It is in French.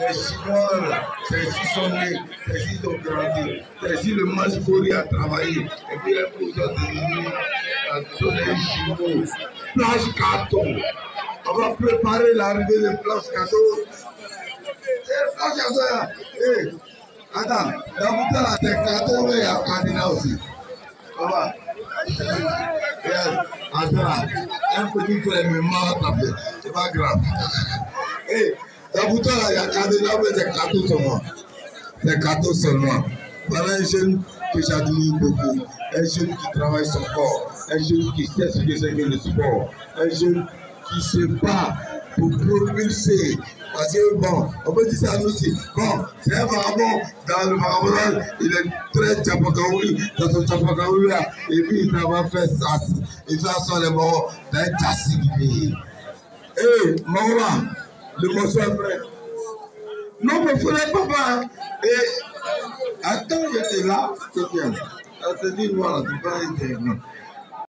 Les Chinois, ici sont nés, ils ont grandi, c'est ici le Machibori a travaillé. Et puis les pousseurs devenus les Chinois. Plage carton. On va préparer l'arrivée de Plage carton. Eh, Plage carton. Eh, attends, la bouteille là, c'est carton, mais il y a cardinal aussi. On va. Attends, un petit frère me m'a tapé. C'est pas grave. Eh, Tabutara ya kadịla wee tekatụ sọnwa tekatụ sọnwa mana ẹṣin kì í ṣàdúró gbogbo. Ẹṣin kì í tẹ̀wé sọ̀kọ̀ ẹṣin kì í ṣẹ̀ṣin kì í ṣẹ̀ṣin kì í sọ̀kọ̀ ẹṣin kì í ṣe bá gbogbo mi ṣe. Àti bọ̀. Ọbẹ̀ tí sanusi bọ̀. Sẹ́fà bọ̀? Dàlù fàwọ́rọ́ ilẹ̀ tẹ̀rẹ̀ jàpọ̀kàwúrì tẹ̀sọ̀ jàpọ̀kàwúrì à. Èmi ìtàwá fẹ́ sàásì. Ìfẹ́ sọ̀rọ̀ mọ́wọ́. Dá ẹ̀ jásì nìyí. ee mọ́wọ́ morceau est prêt. Non, mon frère, papa. Et attends, j'étais là. C'est bien. Ça se dit, voilà, tu peux être.